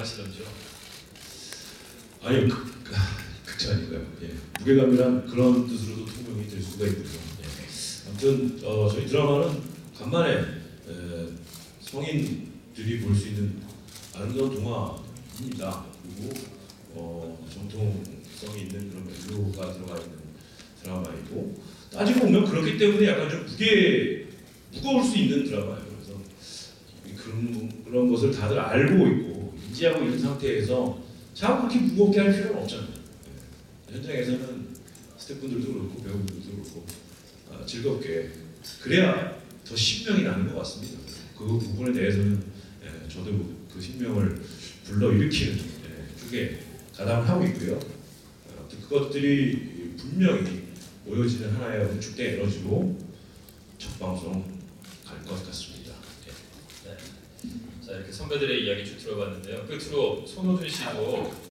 하시던지요. 아니 그, 그, 아니고요. 예. 무게감이란 그런 뜻으로도 통용이 될 수가 있고요. 예. 아무튼 어, 저희 드라마는 간만에 에, 성인들이 볼 수 있는 아름다운 동화입니다. 그리고 어, 정통성이 있는 그런 멜로가 들어가 있는 드라마이고 따지고 보면 그렇기 때문에 약간 좀 무게 무거울 수 있는 드라마예요. 그래서 그런 그런 것을 다들 알고 있고 인지하고 있는 상태에서 자꾸 그렇게 무겁게 할 필요는 없잖아요. 예. 현장에서는 스태프분들도 그렇고 배우분들도 그렇고 아, 즐겁게 그래야 더 신명이 나는 것 같습니다. 그 부분에 대해서는 예, 저도 그 신명을 불러 일으키는 예, 쪽에 가담을 하고 있고요. 어, 그것들이 분명히 모여지는 하나의 응축된 에너지로 첫 방송 갈 것 같습니다. 예. 자 이렇게 선배들의 이야기 쭉 들어봤는데요. 끝으로 손호준 씨도